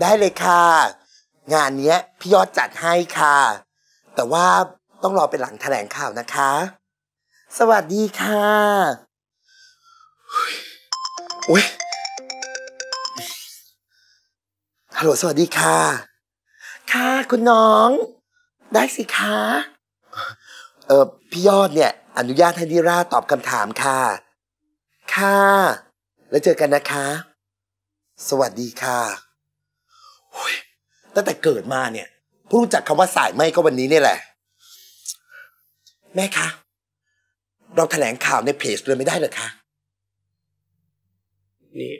ได้เลยค่ะ งานเนี้ยพี่ยอดจัดให้ค่ะ แต่ว่าต้องรอเป็นหลังแถลงข่าวนะคะ สวัสดีค่ะอุ้ยฮัลโหลสวัสดีค่ะ ค่ะคุณน้อง ได้สิคะเออพี่ยอดเนี่ย อนุญาตให้นิราตอบคำถามค่ะ ค่ะ แล้วเจอกันนะคะ สวัสดีค่ะโอ้ย ตั้งแต่เกิดมาเนี่ยเพิ่งรู้จักคำว่าสายไหมก็วันนี้เนี่ยแหละ แม่คะ เราแถลงข่าวในเพจเลยไม่ได้เหรอคะ นี่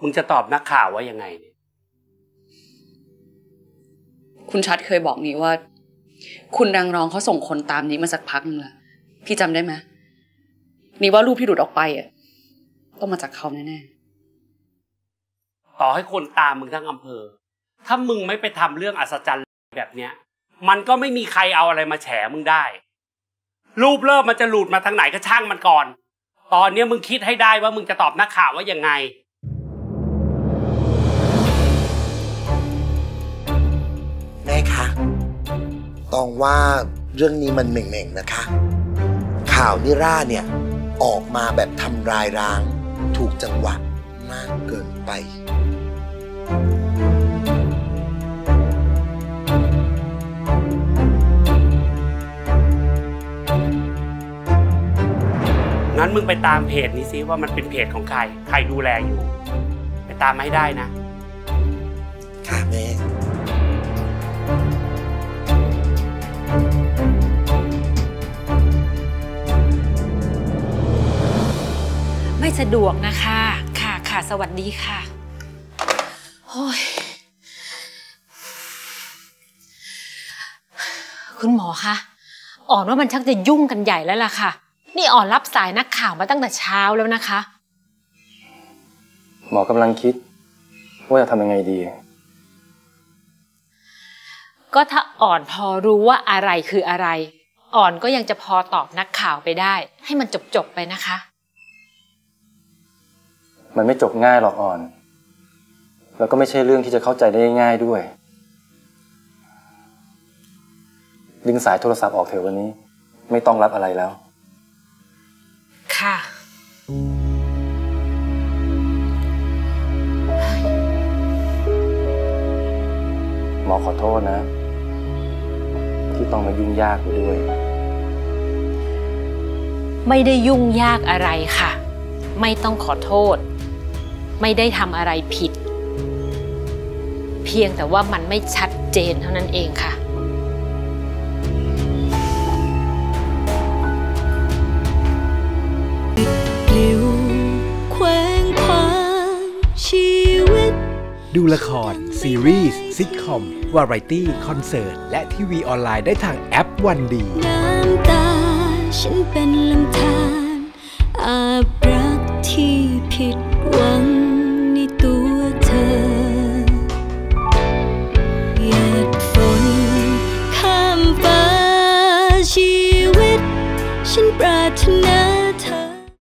มึงจะตอบนักข่าวว่ายังไงเนี่ยคุณชัดเคยบอกนี้ว่า คุณดังรองเขาส่งคนตามนี้มาสักพักนึงแล้วพี่จำได้ไหมนี่ว่ารูปที่หลุดออกไปอะต้องมาจากเขาแน่ ต่อให้คนตามมึงทั้งอำเภอ ถ้ามึงไม่ไปทำเรื่องอัศจรรย์แบบเนี้ย มันก็ไม่มีใครเอาอะไรมาแฉมึงได้ รูปเริ่มมันจะหลุดมาทางไหนก็ช่างมันก่อน ตอนนี้มึงคิดให้ได้ว่ามึงจะตอบนักข่าวว่ายังไงแม่คะตองว่าเรื่องนี้มันเหม่งๆนะคะ ข่าวนิราเนี่ยออกมาแบบทำรายร้าง ถูกจังหวะมากเกินไป งั้นมึงไปตามเพจนี้ซิว่ามันเป็นเพจของใคร ใครดูแลอยู่ ไปตามมาให้ได้นะ ค่ะแม่ไม่สะดวกนะคะ ค่ะค่ะสวัสดีค่ะโอ้ยคุณหมอคะอ่อนว่ามันชักจะยุ่งกันใหญ่แล้วล่ะค่ะ นี่อ่อนรับสายนักข่าวมาตั้งแต่เช้าแล้วนะคะ หมอกำลังคิด ว่าจะทำยังไงดี ก็ถ้าอ่อนพอรู้ว่าอะไรคืออะไร อ่อนก็ยังจะพอตอบนักข่าวไปได้ ให้มันจบๆไปนะคะ มันไม่จบง่ายหรอกอ่อน แล้วก็ไม่ใช่เรื่องที่จะเข้าใจได้ง่ายด้วยดึงสายโทรศัพท์ออกเถอะวันนี้ ไม่ต้องรับอะไรแล้ว ค่ะหมอขอโทษนะ ที่ต้องมายุ่งยากไปด้วย ไม่ได้ยุ่งยากอะไรค่ะ ไม่ต้องขอโทษ ไม่ได้ทำอะไรผิด เพียงแต่ว่ามันไม่ชัดเจนเท่านั้นเองค่ะ ดูละคร ซีรีส์ซิทคอม วาไรตี้ คอนเสิร์ต และทีวีออนไลน์ได้ทางแอปวันดีน้ำตาฉันเป็นลำธารอาบรักที่ผิดหวัง